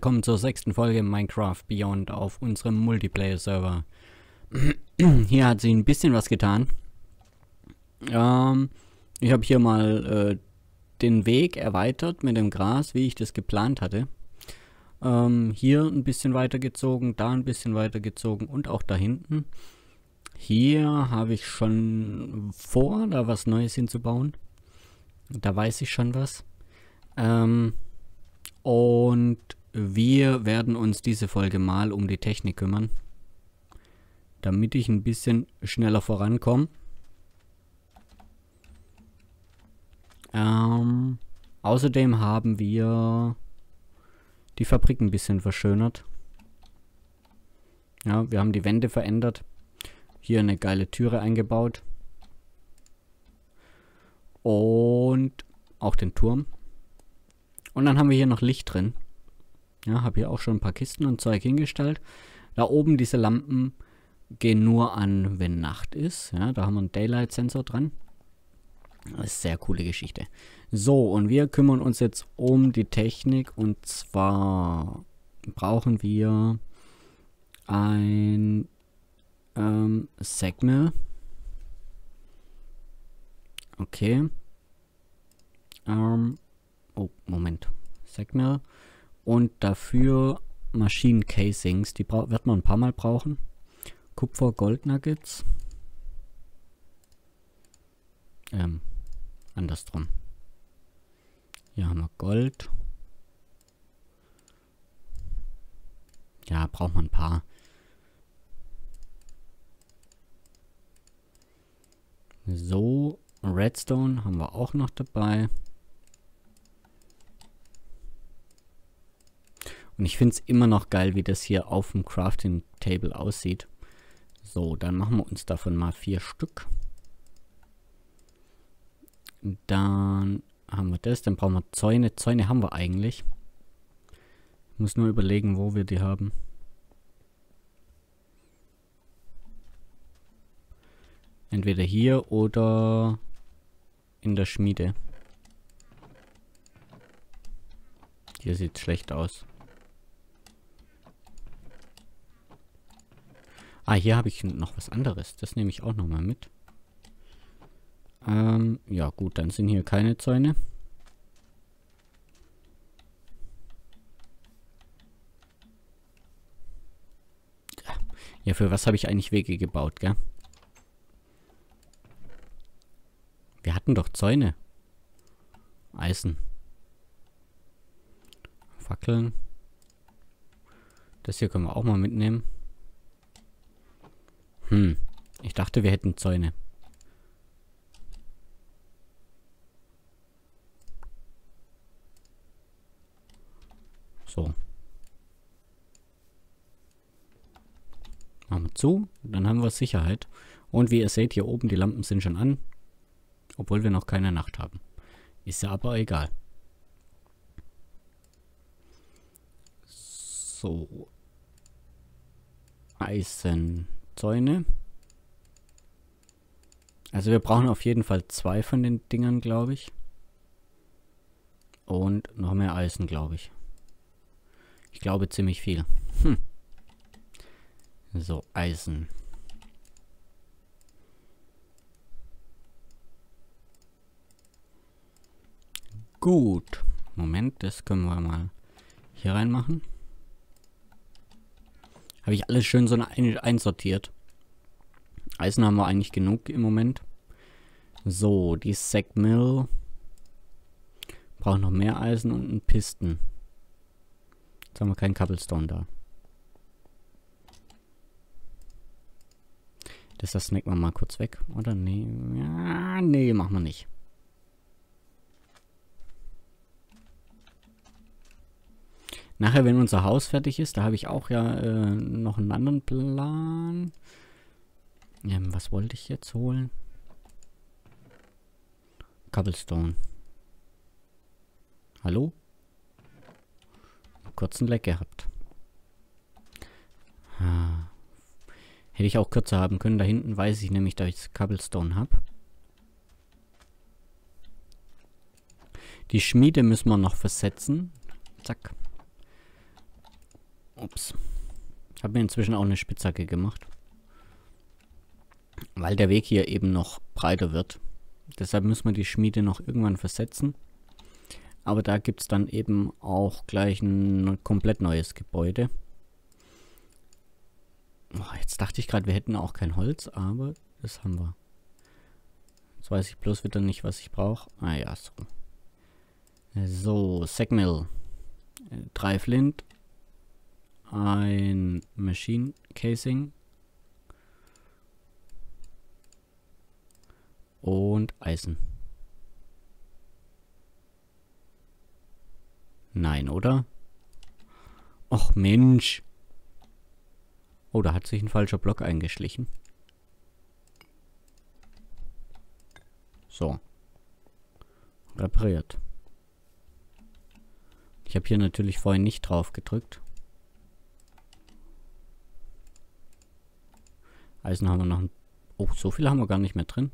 willkommen zur sechsten Folge Minecraft Beyond auf unserem Multiplayer-Server. hier hat sie ein bisschen was getan. Ähm, ich habe hier mal äh, den Weg erweitert mit dem Gras, wie ich das geplant hatte. Ähm, hier ein bisschen weitergezogen, da ein bisschen weitergezogen und auch da hinten. Hier habe ich schon vor, da was Neues hinzubauen. Da weiß ich schon was. Ähm, und wir werden uns diese Folge mal um die Technik kümmern. Damit ich ein bisschen schneller vorankomme. Ähm, außerdem haben wir die Fabrik ein bisschen verschönert. Ja, wir haben die Wände verändert. Hier eine geile Türe eingebaut. Und auch den Turm. Und dann haben wir hier noch Licht drin. Ja, habe hier auch schon ein paar Kisten und Zeug hingestellt. Da oben diese Lampen gehen nur an, wenn Nacht ist. Ja, da haben wir einen Daylight-Sensor dran. Das ist eine sehr coole Geschichte. So, und wir kümmern uns jetzt um die Technik. Und zwar brauchen wir ein ähm, Segmill. Okay. Ähm, Oh, Moment. Segmill. Und dafür Casings. Die wird man ein paar Mal brauchen. Kupfer, Gold Nuggets. Ähm, andersrum. Hier haben wir Gold. Ja, braucht man ein paar. So, Redstone haben wir auch noch dabei. Und ich finde es immer noch geil, wie das hier auf dem Crafting Table aussieht. So, dann machen wir uns davon mal vier Stück. Dann haben wir das. Dann brauchen wir Zäune. Zäune haben wir eigentlich. Ich muss nur überlegen, wo wir die haben. Entweder hier oder in der Schmiede. Hier sieht schlecht aus. Ah, hier habe ich noch was anderes. Das nehme ich auch nochmal mit. Ähm, ja gut, dann sind hier keine Zäune. Ja, für was habe ich eigentlich Wege gebaut, gell? Wir hatten doch Zäune. Eisen. Fackeln. Das hier können wir auch mal mitnehmen. Hm. Ich dachte, wir hätten Zäune. So. Machen wir zu. Dann haben wir Sicherheit. Und wie ihr seht, hier oben die Lampen sind schon an. Obwohl wir noch keine Nacht haben. Ist ja aber egal. So. Eisen. Zäune. Also wir brauchen auf jeden Fall zwei von den Dingern, glaube ich. Und noch mehr Eisen, glaube ich. Ich glaube ziemlich viel. Hm. So, Eisen. Gut. Moment, das können wir mal hier reinmachen. Habe ich alles schön so einsortiert. Eisen haben wir eigentlich genug im Moment. So, die Sack Mill. Braucht noch mehr Eisen und einen Pisten. Jetzt haben wir keinen Cobblestone da. Das, das snacken wir mal kurz weg. Oder? Nee. Ja, nee, machen wir nicht. Nachher, wenn unser Haus fertig ist, da habe ich auch ja äh, noch einen anderen Plan. Ähm, was wollte ich jetzt holen? Cobblestone. Hallo? Kurzen Leck gehabt. Ah. Hätte ich auch kürzer haben können. Da hinten weiß ich nämlich, dass ich Cobblestone habe. Die Schmiede müssen wir noch versetzen. Zack. Ups. Habe mir inzwischen auch eine Spitzhacke gemacht. Weil der Weg hier eben noch breiter wird. Deshalb müssen wir die Schmiede noch irgendwann versetzen. Aber da gibt es dann eben auch gleich ein komplett neues Gebäude. Oh, jetzt dachte ich gerade, wir hätten auch kein Holz, aber das haben wir. Jetzt weiß ich bloß wieder nicht, was ich brauche. Ah ja, so. So, Segmill. Drei Flint. Ein Machine Casing. Und Eisen. Nein, oder? Och Mensch. Oh, da hat sich ein falscher Block eingeschlichen. So. Repariert. Ich habe hier natürlich vorhin nicht drauf gedrückt. Eisen haben wir noch. Oh, so viel haben wir gar nicht mehr drin.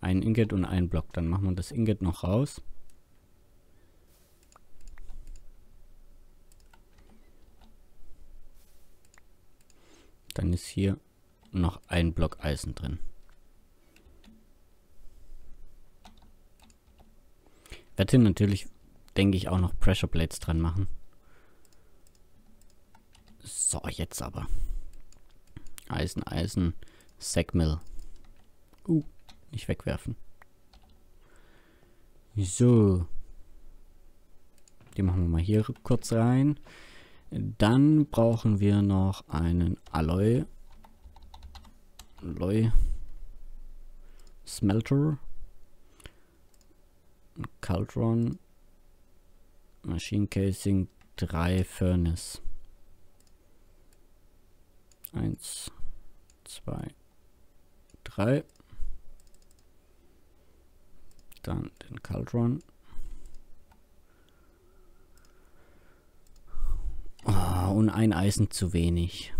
Ein Ingot und ein Block. Dann machen wir das Ingot noch raus. Dann ist hier noch ein Block Eisen drin. Werde hier natürlich, denke ich, auch noch Pressure Plates dran machen. So, jetzt aber. Eisen, Eisen, Sackmill. Uh, nicht wegwerfen. So. Die machen wir mal hier kurz rein. Dann brauchen wir noch einen Alloy. Alloy. Smelter. Cauldron. Machine Casing 3 Furnace. Eins, zwei, drei. Dann den Cauldron. Oh, und ein Eisen zu wenig.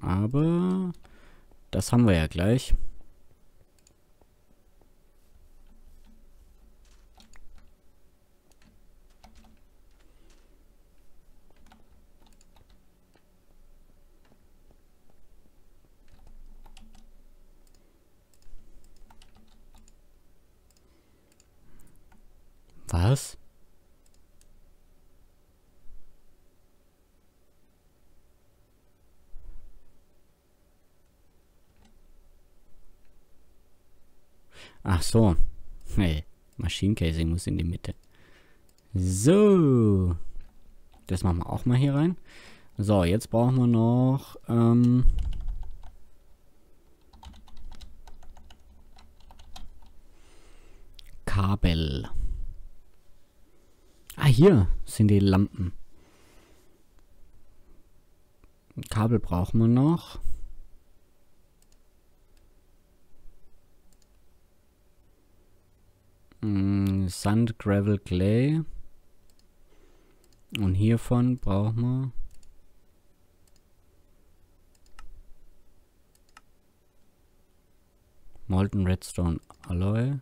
Aber das haben wir ja gleich. Was? Ach so. Hey, Maschinencasing muss in die Mitte. So. Das machen wir auch mal hier rein. So, jetzt brauchen wir noch... Ähm, Kabel. Ah, hier sind die Lampen. Kabel brauchen wir noch. Mm, Sand, Gravel, Clay. Und hiervon brauchen wir... Molten Redstone Alloy.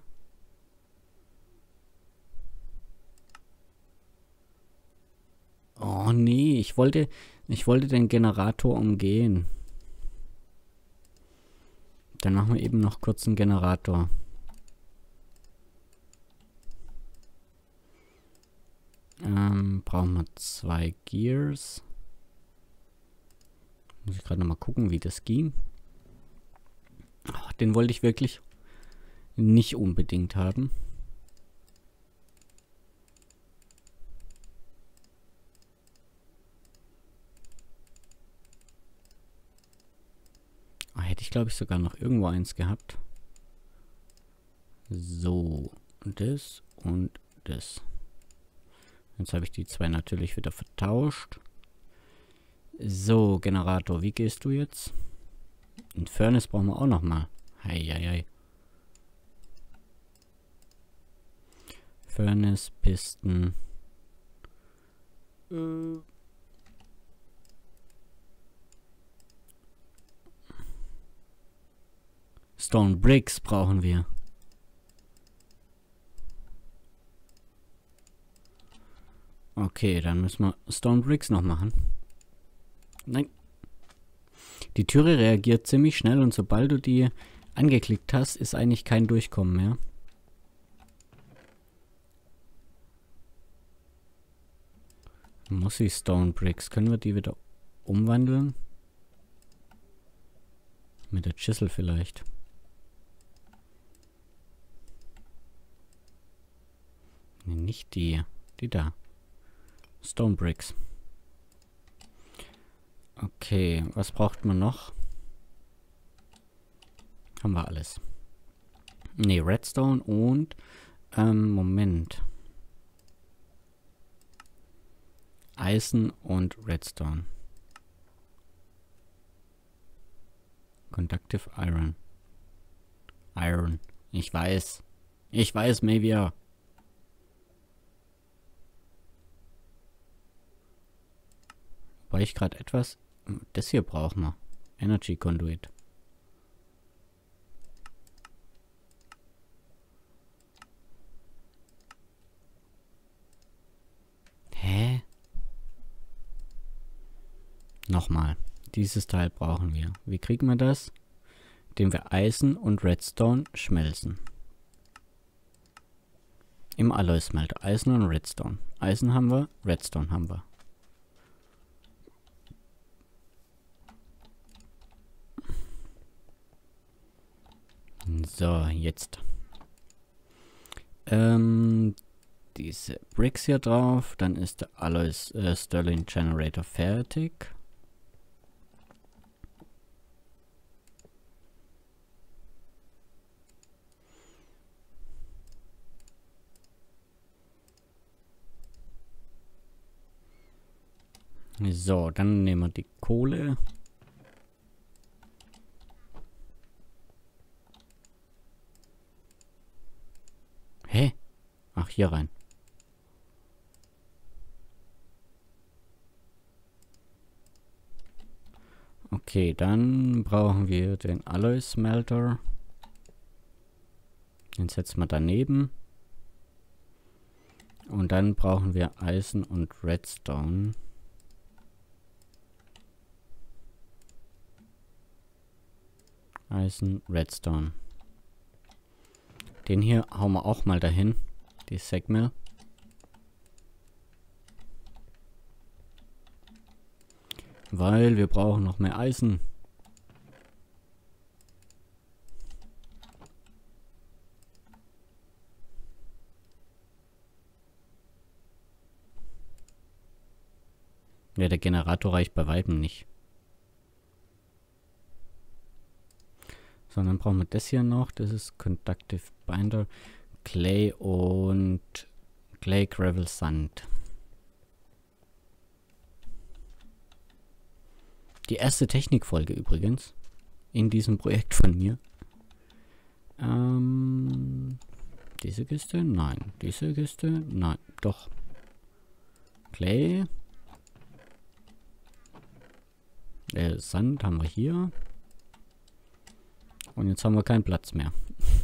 Oh nee, ich wollte, ich wollte den Generator umgehen. Dann machen wir eben noch kurz einen Generator. Ähm, brauchen wir zwei Gears. Muss ich gerade nochmal gucken, wie das ging. Oh, den wollte ich wirklich nicht unbedingt haben. glaube ich, sogar noch irgendwo eins gehabt. So, das und das. Jetzt habe ich die zwei natürlich wieder vertauscht. So, Generator, wie gehst du jetzt? Ein Furnace brauchen wir auch noch mal. Heieiei. Furnace, Pisten. Stone Bricks brauchen wir. Okay, dann müssen wir Stone Bricks noch machen. Nein. Die Türe reagiert ziemlich schnell und sobald du die angeklickt hast, ist eigentlich kein Durchkommen mehr. Muss ich Stone Bricks. Können wir die wieder umwandeln? Mit der Chisel vielleicht. Nee, nicht die. Die da. Stone Bricks. Okay, was braucht man noch? Haben wir alles. Ne, Redstone und ähm, Moment. Eisen und Redstone. Conductive Iron. Iron. Ich weiß. Ich weiß, Mavia. Weil ich gerade etwas... Das hier brauchen wir. Energy Conduit. Hä? Nochmal. Dieses Teil brauchen wir. Wie kriegen wir das? Indem wir Eisen und Redstone schmelzen. Im Alloy-Smelter. Eisen und Redstone. Eisen haben wir, Redstone haben wir. So, jetzt. Ähm, diese Bricks hier drauf. Dann ist der Alloys äh, Sterling Generator fertig. So, dann nehmen wir die Kohle. Hier rein. Okay, dann brauchen wir den Alloy Smelter. Den setzen wir daneben. Und dann brauchen wir Eisen und Redstone. Eisen, Redstone. Den hier hauen wir auch mal dahin. Die Segmill. Weil wir brauchen noch mehr Eisen. Ja, der Generator reicht bei Weitem nicht. Sondern brauchen wir das hier noch. Das ist Conductive Binder. Clay und Clay, Gravel, Sand. Die erste Technikfolge übrigens. In diesem Projekt von mir. Ähm, diese Kiste? Nein. Diese Kiste? Nein. Doch. Clay. Äh, Sand haben wir hier. Und jetzt haben wir keinen Platz mehr.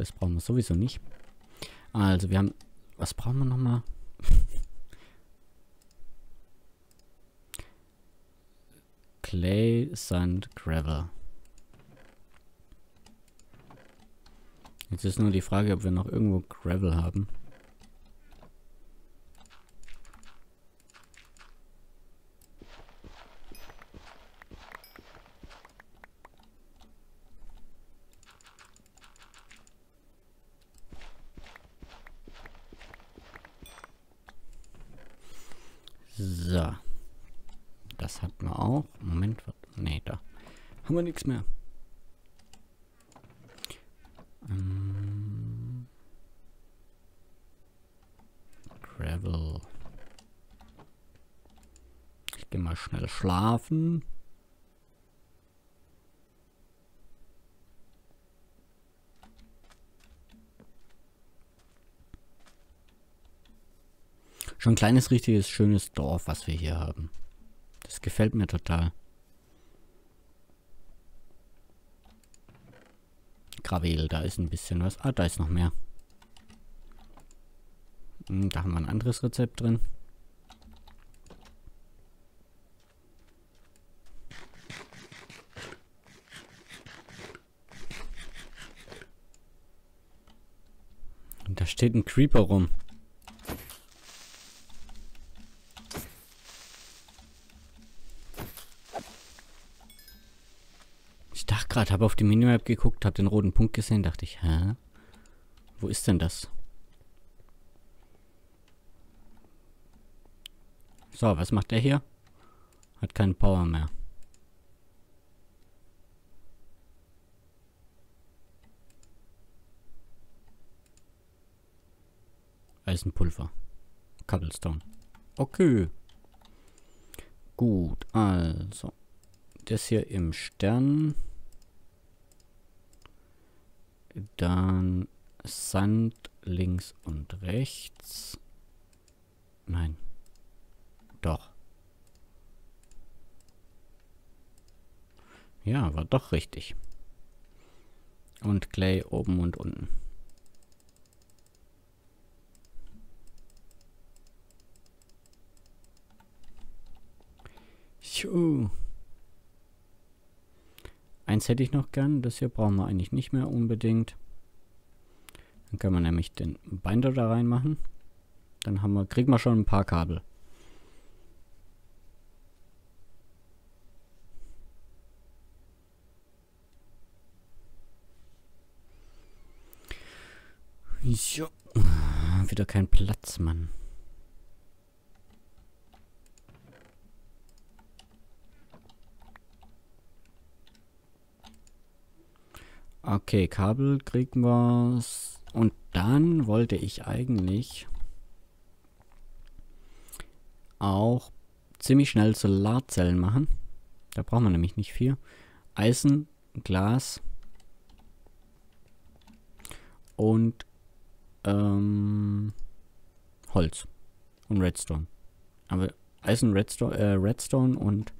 Das brauchen wir sowieso nicht. Also wir haben... Was brauchen wir nochmal? Clay, Sand, Gravel. Jetzt ist nur die Frage, ob wir noch irgendwo Gravel haben. weiter. Haben wir nichts mehr. Ähm, Gravel. Ich gehe mal schnell schlafen. Schon ein kleines, richtiges, schönes Dorf, was wir hier haben. Das gefällt mir total. Gravel, da ist ein bisschen was. Ah, da ist noch mehr. Hm, da haben wir ein anderes Rezept drin. Und da steht ein Creeper rum. Ich dachte gerade, habe auf die Minimap geguckt, habe den roten Punkt gesehen, dachte ich, hä? Wo ist denn das? So, was macht der hier? Hat keinen Power mehr. Eisenpulver. Cobblestone. Okay. Gut, also. Das hier im Stern. Dann Sand links und rechts. Nein. Doch. Ja, war doch richtig. Und Clay oben und unten. Tschuh. Eins hätte ich noch gern. Das hier brauchen wir eigentlich nicht mehr unbedingt. Dann können wir nämlich den Binder da reinmachen. Dann haben wir, kriegen wir schon ein paar Kabel. So. Wieder kein Platz, Mann. Okay, Kabel kriegen wir. Und dann wollte ich eigentlich auch ziemlich schnell Solarzellen machen. Da brauchen wir nämlich nicht viel. Eisen, Glas und ähm, Holz und Redstone. Aber Eisen, Redstone, äh, Redstone und,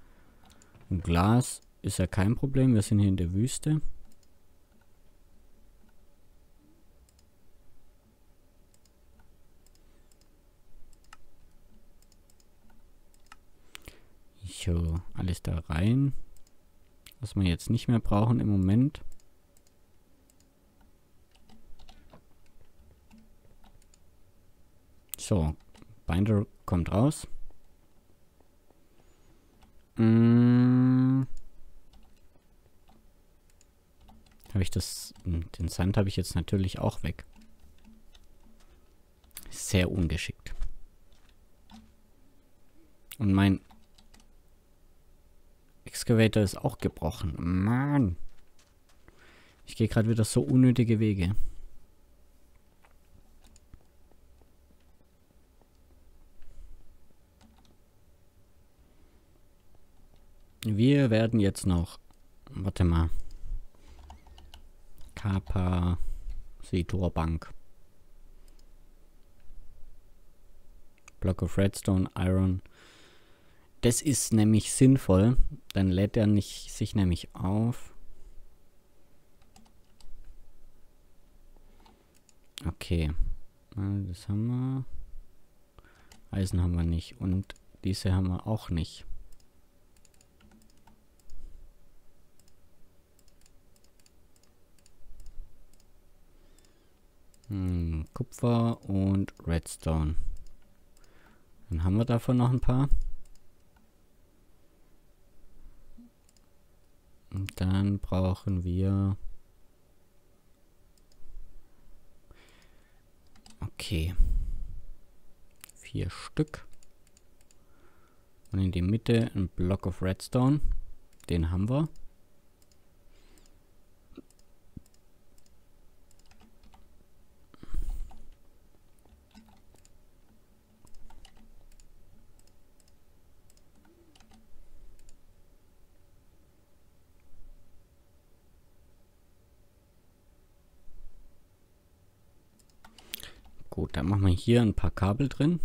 und Glas ist ja kein Problem. Wir sind hier in der Wüste. So, alles da rein. Was wir jetzt nicht mehr brauchen im Moment. So, Binder kommt raus. Hm. Habe ich das... Den Sand habe ich jetzt natürlich auch weg. Sehr ungeschickt. Und mein Excavator ist auch gebrochen. Mann. Ich gehe gerade wieder so unnötige Wege. Wir werden jetzt noch... Warte mal. Kapasitorbank. Block of Redstone, Iron. Das ist nämlich sinnvoll. Dann lädt er nicht, sich nämlich auf. Okay. Das haben wir. Eisen haben wir nicht. Und diese haben wir auch nicht. Hm, Kupfer und Redstone. Dann haben wir davon noch ein paar. Und dann brauchen wir... Okay. Vier Stück. Und in die Mitte ein Block of Redstone. Den haben wir. Gut, dann machen wir hier ein paar Kabel drin.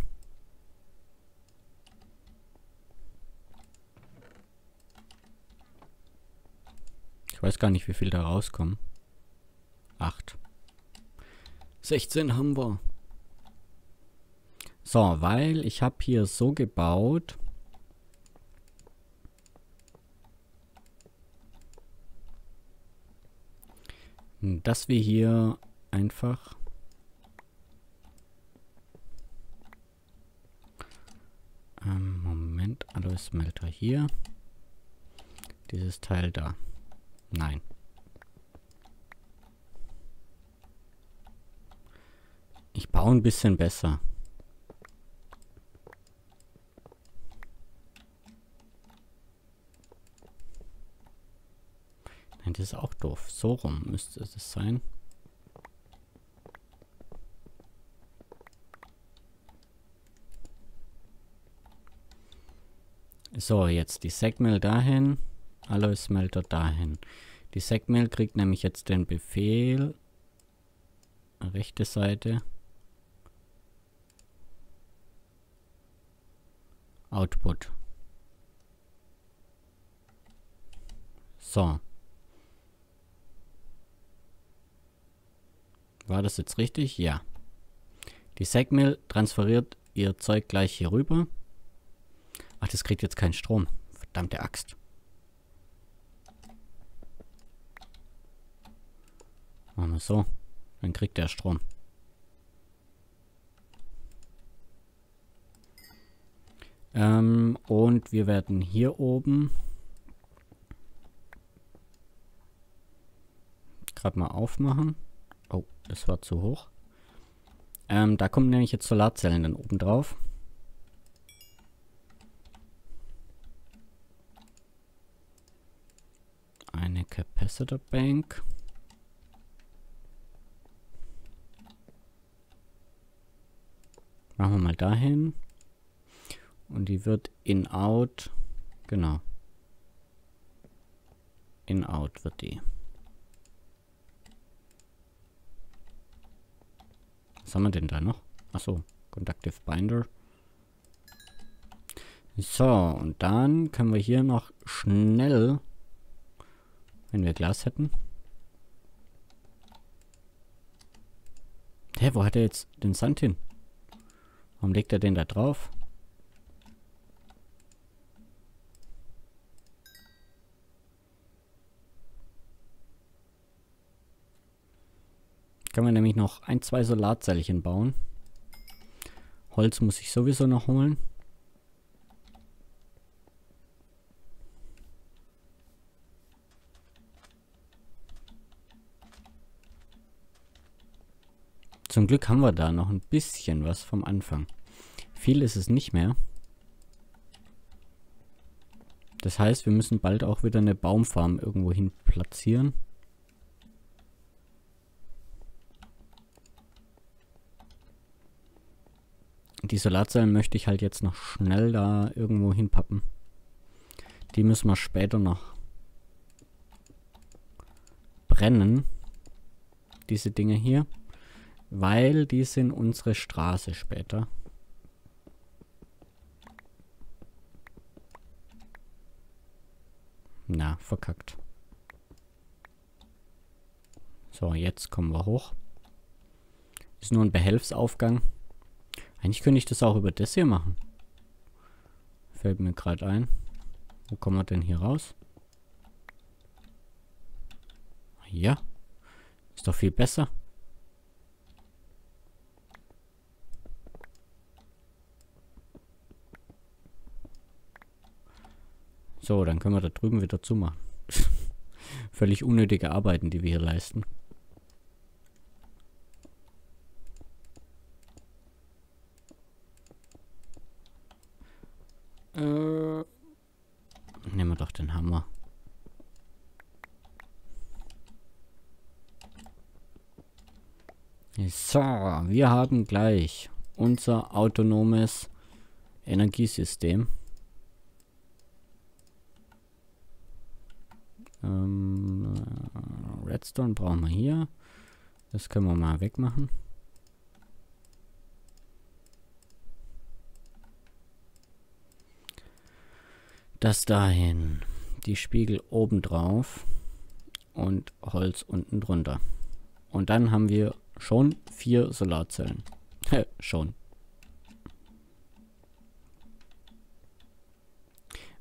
Ich weiß gar nicht, wie viel da rauskommen. 8. 16 haben wir. So, weil ich habe hier so gebaut. Dass wir hier einfach Alloy-Smelter hier. Dieses Teil da. Nein. Ich baue ein bisschen besser. Nein, das ist auch doof. So rum müsste es sein. So, jetzt die Segmill dahin, Alloy Smelter dahin. Die Segmill kriegt nämlich jetzt den Befehl, rechte Seite, Output. So. War das jetzt richtig? Ja. Die Segmill transferiert ihr Zeug gleich hier rüber. Ach, das kriegt jetzt keinen Strom. Verdammte Axt. Machen wir so. Dann kriegt der Strom. Ähm, und wir werden hier oben gerade mal aufmachen. Oh, das war zu hoch. Ähm, da kommen nämlich jetzt Solarzellen dann oben drauf. Eine Capacitor Bank. Machen wir mal dahin. Und die wird in-out. Genau. In-out wird die. Was haben wir denn da noch? Achso, Conductive Binder. So, und dann können wir hier noch schnell, wenn wir Glas hätten. Hä, wo hat er jetzt den Sand hin? Warum legt er den da drauf? Können wir nämlich noch ein, zwei Solarzellchen bauen. Holz muss ich sowieso noch holen. Glück haben wir da noch ein bisschen was vom Anfang. Viel ist es nicht mehr. Das heißt, wir müssen bald auch wieder eine Baumfarm irgendwo hin platzieren. Die Solarzellen möchte ich halt jetzt noch schnell da irgendwo hinpappen. Die müssen wir später noch brennen. Diese Dinge hier. Weil die sind unsere Straße später. Na, verkackt. So, jetzt kommen wir hoch. Ist nur ein Behelfsaufgang. Eigentlich könnte ich das auch über das hier machen. Fällt mir gerade ein. Wo kommen wir denn hier raus? Ja. Ist doch viel besser. So, dann können wir da drüben wieder zumachen. Völlig unnötige Arbeiten, die wir hier leisten. Äh, nehmen wir doch den Hammer. So, wir haben gleich unser autonomes Energiesystem. Ähm, Redstone brauchen wir hier. Das können wir mal wegmachen. Das dahin. Die Spiegel oben drauf. und Holz unten drunter. Und dann haben wir schon vier Solarzellen. schon.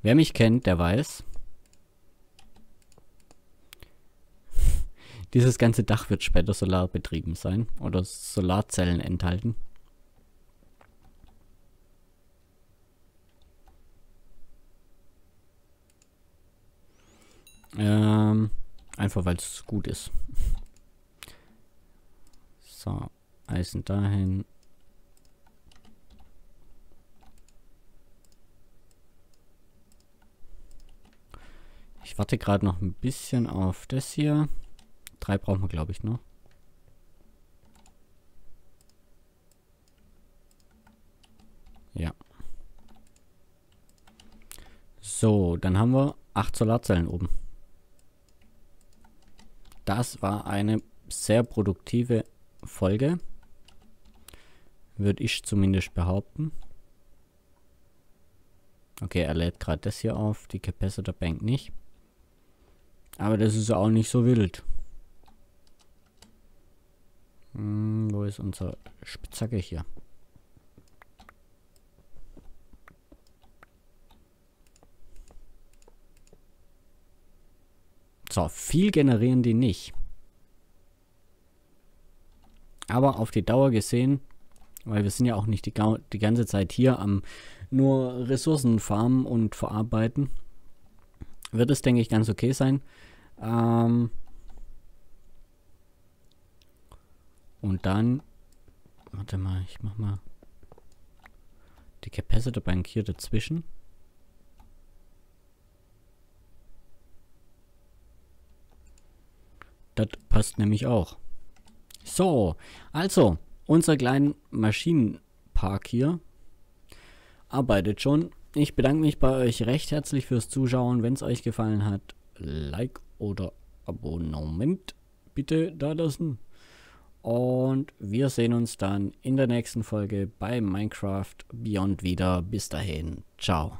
Wer mich kennt, der weiß, dieses ganze Dach wird später solarbetrieben sein oder Solarzellen enthalten. Ähm, einfach weil es gut ist. So, Eisen dahin. Ich warte gerade noch ein bisschen auf das hier. Drei brauchen wir, glaube ich, noch. Ja. So, dann haben wir acht Solarzellen oben. Das war eine sehr produktive Folge. Würde ich zumindest behaupten. Okay, er lädt gerade das hier auf, die Capacitor Bank nicht. Aber das ist auch nicht so wild. Hm, wo ist unser Spitzhacke hier? So, viel generieren die nicht. Aber auf die Dauer gesehen, weil wir sind ja auch nicht die, die ganze Zeit hier am nur Ressourcen farmen und verarbeiten, wird es, denke ich, ganz okay sein. Ähm und dann, warte mal, ich mach mal die Capacitor Bank hier dazwischen. Das passt nämlich auch. So, also, unser kleiner Maschinenpark hier arbeitet schon. Ich bedanke mich bei euch recht herzlich fürs Zuschauen. Wenn es euch gefallen hat, Like oder Abonnement bitte da lassen. Und wir sehen uns dann in der nächsten Folge bei Minecraft Beyond wieder. Bis dahin, ciao.